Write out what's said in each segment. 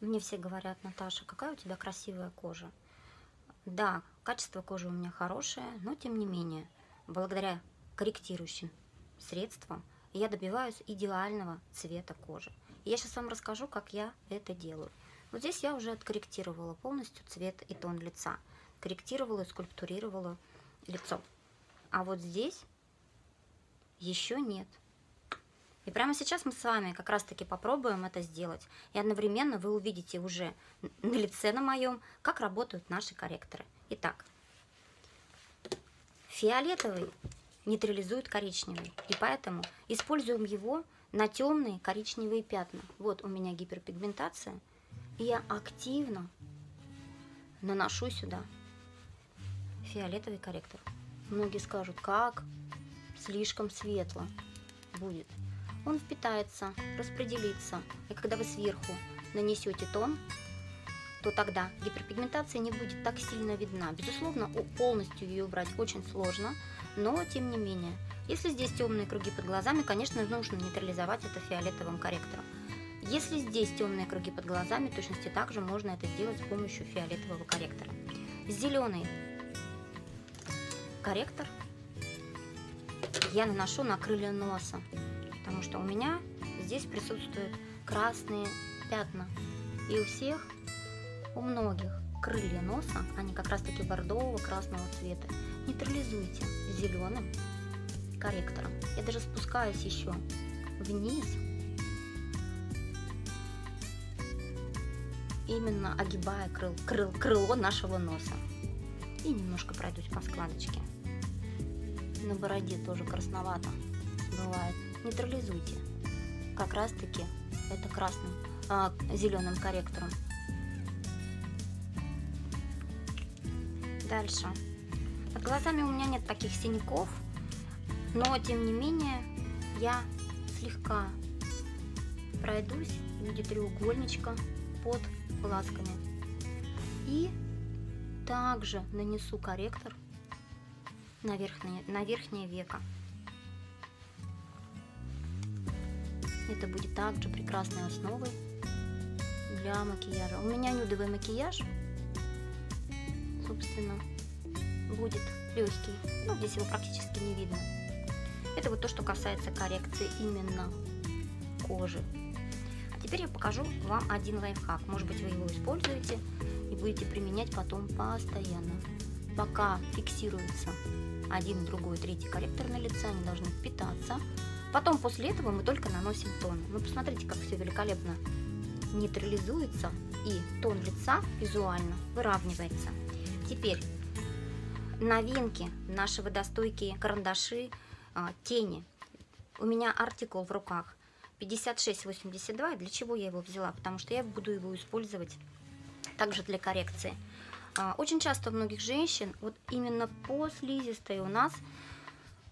Мне все говорят, Наташа, какая у тебя красивая кожа. Да, качество кожи у меня хорошее, но тем не менее, благодаря корректирующим средствам я добиваюсь идеального цвета кожи. И я сейчас вам расскажу, как я это делаю. Вот здесь я уже откорректировала полностью цвет и тон лица. Корректировала, скульптурировала лицо. А вот здесь еще нет. И прямо сейчас мы с вами как раз-таки попробуем это сделать. И одновременно вы увидите уже на лице на моем, как работают наши корректоры. Итак, фиолетовый нейтрализует коричневый. И поэтому используем его на темные коричневые пятна. Вот у меня гиперпигментация. И я активно наношу сюда фиолетовый корректор. Многие скажут, как слишком светло будет он впитается, распределится. И когда вы сверху нанесете тон, то тогда гиперпигментация не будет так сильно видна. Безусловно, полностью ее убрать очень сложно, но тем не менее. Если здесь темные круги под глазами, конечно, нужно нейтрализовать это фиолетовым корректором. Если здесь темные круги под глазами, точности также можно это сделать с помощью фиолетового корректора. Зеленый корректор я наношу на крылья носа потому что у меня здесь присутствуют красные пятна. И у всех, у многих крылья носа, они как раз таки бордового красного цвета. Нейтрализуйте зеленым корректором. Я даже спускаюсь еще вниз, именно огибая крыл, крыл, крыло нашего носа. И немножко пройдусь по складочке. На бороде тоже красновато бывает нейтрализуйте. Как раз таки это красным, а, зеленым корректором. Дальше. Под глазами у меня нет таких синяков, но тем не менее я слегка пройдусь в виде треугольничка под глазками. И также нанесу корректор на верхнее, на верхнее веко. Это будет также прекрасной основой для макияжа. У меня нюдовый макияж, собственно, будет легкий. Ну, здесь его практически не видно. Это вот то, что касается коррекции именно кожи. А теперь я покажу вам один лайфхак. Может быть, вы его используете и будете применять потом постоянно. Пока фиксируется один, другой, третий корректор на лице, они должны впитаться Потом после этого мы только наносим тон. Вы посмотрите, как все великолепно нейтрализуется и тон лица визуально выравнивается. Теперь новинки, наши водостойкие карандаши, а, тени. У меня артикул в руках 5682. Для чего я его взяла? Потому что я буду его использовать также для коррекции. А, очень часто у многих женщин вот именно по слизистой у нас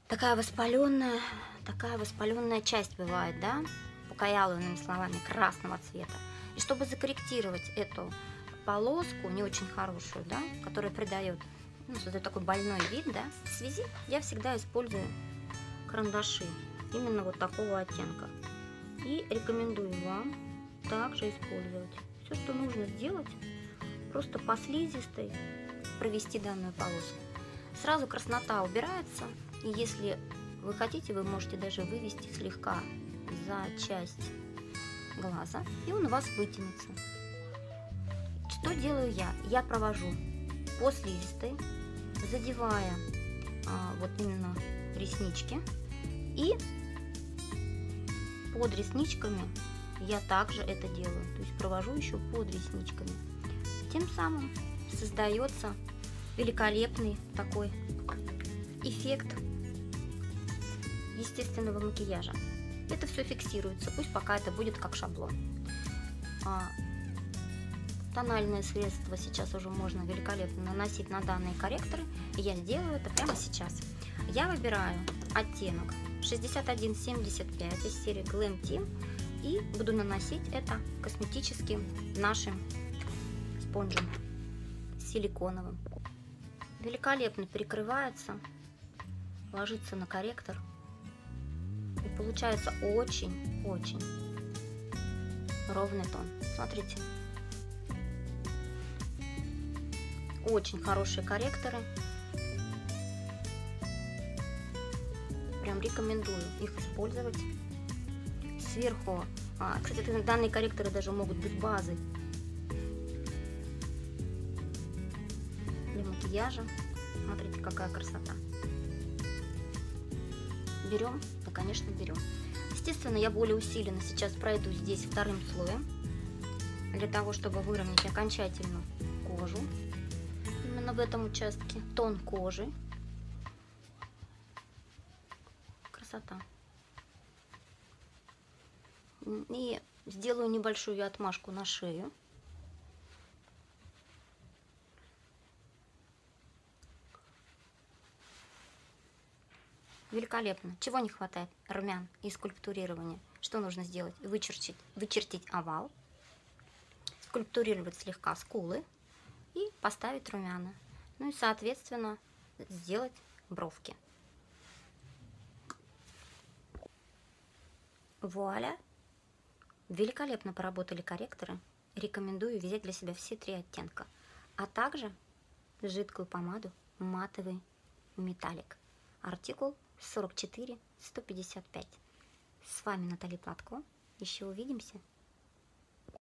такая воспаленная, такая воспаленная часть бывает, да, покаялыми словами, красного цвета. И чтобы закорректировать эту полоску, не очень хорошую, да, которая придает ну, создает такой больной вид, да, в связи я всегда использую карандаши именно вот такого оттенка. И рекомендую вам также использовать. Все, что нужно сделать, просто по слизистой провести данную полоску. Сразу краснота убирается, и если вы хотите, вы можете даже вывести слегка за часть глаза, и он у вас вытянется. Что делаю я? Я провожу по слизистой, задевая а, вот именно реснички, и под ресничками я также это делаю, то есть провожу еще под ресничками. Тем самым создается великолепный такой эффект естественного макияжа. Это все фиксируется, пусть пока это будет как шаблон. А, тональное средство сейчас уже можно великолепно наносить на данные корректоры, и я сделаю это прямо сейчас. Я выбираю оттенок 6175 из серии Glam Team и буду наносить это косметическим нашим спонжем силиконовым. Великолепно перекрывается, ложится на корректор. И получается очень-очень ровный тон. Смотрите. Очень хорошие корректоры. Прям рекомендую их использовать. Сверху, а, кстати, данные корректоры даже могут быть базой макияжа. Смотрите, какая красота. Берем, да, конечно, берем. Естественно, я более усиленно сейчас пройду здесь вторым слоем, для того, чтобы выровнять окончательно кожу. Именно в этом участке тон кожи. Красота. И сделаю небольшую отмашку на шею. Великолепно. Чего не хватает? Румян и скульптурирования. Что нужно сделать? Вычертить, вычертить овал, скульптурировать слегка скулы и поставить румяна. Ну и, соответственно, сделать бровки. Вуаля! Великолепно поработали корректоры. Рекомендую взять для себя все три оттенка. А также жидкую помаду матовый металлик. Артикул 44 155. С вами Наталья Платко. Еще увидимся.